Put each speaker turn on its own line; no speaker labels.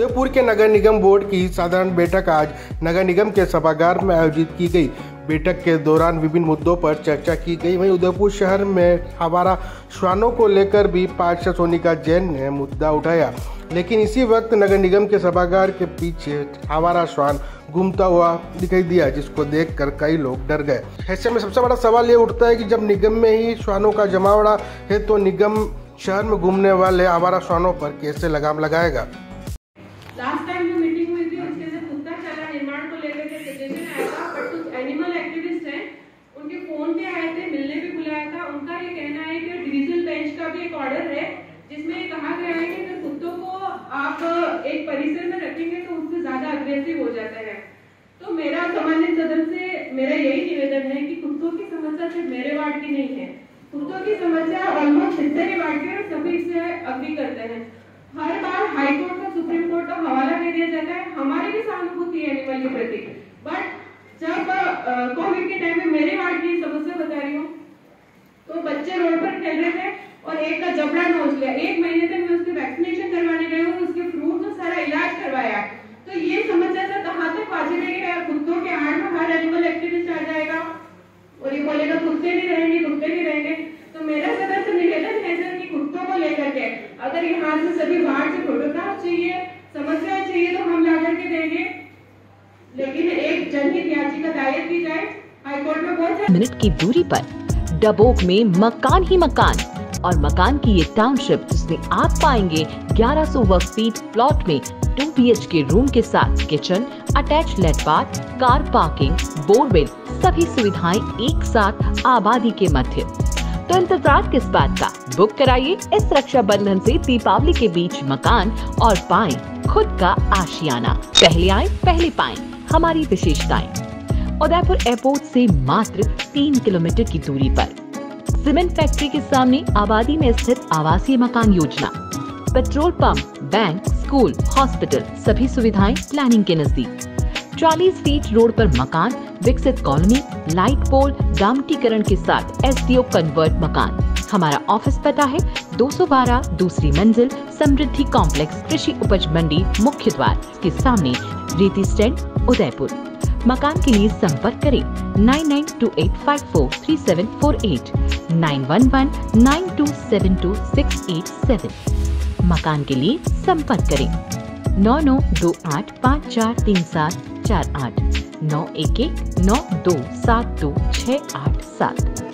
उदयपुर के नगर निगम बोर्ड की साधारण बैठक आज नगर निगम के सभागार में आयोजित की गई। बैठक के दौरान विभिन्न मुद्दों पर चर्चा की गई। वहीं उदयपुर शहर में हवारा श्वानों को लेकर भी पार्षद सोनिका जैन ने मुद्दा उठाया। लेकिन इसी वक्त नगर निगम के सभागार के पीछे हवारा श्वान घूमता हुआ दिखाई दिया, जिसको देखकर कई लोग डर गए। ऐसे में सबसे बड़ा सवाल ये उठता है कि जब निगम में ही श्वानों का जमावड़ा है तो निगम शहर में घूमने वाले आवारा श्वानों पर कैसे लगाम लगाएगा
लास्ट टाइम जो मीटिंग हुई थी उसके अंदर कुत्ता चारा निर्माण को लेकर के सजेशन आया था बट कुछ एनिमल एक्टिविस्ट हैं उनके फ़ोन पे आए थे मिलने भी बुलाया था उनका ये कहना है कि डिविजनल बेंच का भी एक ऑर्डर है, जिसमें कहा गया है कि अगर कुत्तों को आप एक परिसर में रखेंगे तो उससे ज़्यादा अग्रेसिव हो जाता है। तो मेरा सामान्य सदन से, मेरा यही निवेदन है कि कुत्तों की समस्या सिर्फ़ मेरे वार्ड की नहीं है। कुत्तों की समस्या ऑलमोस्ट जितने भी वार्ड के सभी इससे अग्री करते हैं। हर बार हाई कोर्ट का सुप्रीम कोर्ट का हवाला दे दिया जाता है, हमारी भी सहानुभूति है एनिमल के प्रति। बट जब कोविड के टाइम में मेरे वार्ड की समस्या बता रही हूँ तो बच्चे रोड पर खेल रहे थे और एक का जबड़ा नोच लिया एक महीने तक मैं उसके वैक्सीनेशन करवाने गई और उसके फ्रूट का सारा इलाज करवाया। तो ये समस्या से कहाँ तक वाजिब है कि यार कुत्तों के आड़ में हर एनिमल एक्टिविस्ट आ जाएगा। और ये बोलेगा, कुत्ते नहीं रहेंगे, कुत्ते नहीं रहेंगे। तो मेरा सदन से निवेदन है सर कि कुत्तों को लेकर के अगर यहाँ से सभी बाहर से फोटोग्राफ चाहिए, समस्या चाहिए तो हम ला करके देंगे। लेकिन एक जनहित याचिका दायर की जाए, हाईकोर्ट में बहुत
मिनट की दूरी पर, डबोक में मकान ही मकान। और मकान की ये टाउनशिप जिसमें आप पाएँगे 1100 वर्ग फीट प्लॉट में 2 बी के रूम के साथ किचन अटैच लेट बाथ कार पार्किंग बोरवेल सभी सुविधाएँ एक साथ आबादी के मध्य। तो इंतज़ार किस बात का? बुक कराइए इस रक्षाबंधन से दीपावली के बीच मकान और पाए खुद का आशियाना। पहले आए, पहले पाए हमारी विशेषताएँ। उदयपुर एयरपोर्ट से मात्र तीन किलोमीटर की दूरी पर। सीमेंट फैक्ट्री के सामने आबादी में स्थित आवासीय मकान योजना। Petrol pump, bank, school, hospital, सभी सुविधाएँ प्लानिंग के नज़दीक। 40 फीट रोड पर मकान, विकसित कॉलोनी लाइट पोल डामटीकरण के साथ एस कन्वर्ट मकान। हमारा ऑफ़िस पता है 212 दूसरी मंजिल, समृद्धि कॉम्प्लेक्स कृषि उपज मंडी, मुख्य द्वार, के सामने, रीति स्टैंड उदयपुर। मकान के लिए संपर्क करें। Nine nine two eight five four three seven four eight. Nine one one nine two seven two six eight seven. मकान के लिए संपर्क करें। नौ नौ दो आठ पाँच चार तीन सात चार आठ। नौ एक एक नौ दो सात दो छः आठ सात।